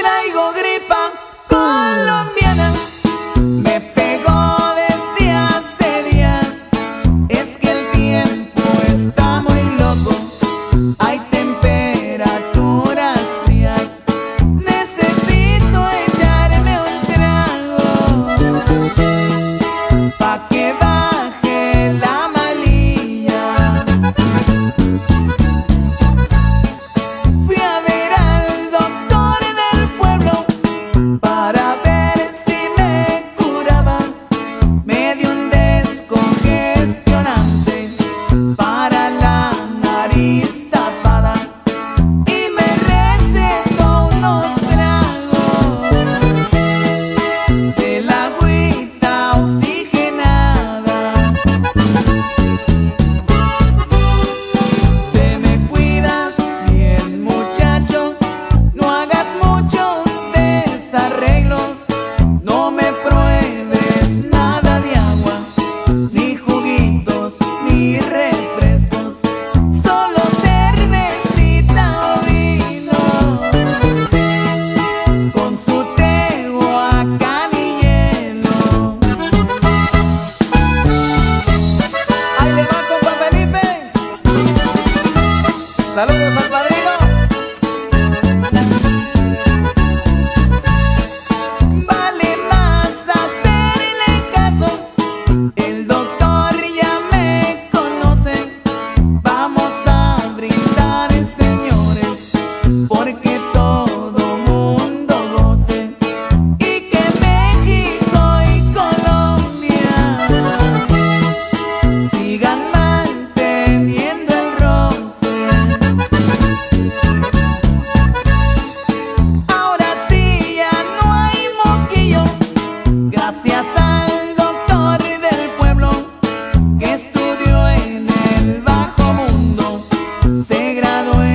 traigo gripa. Colombia. 来了 alegrado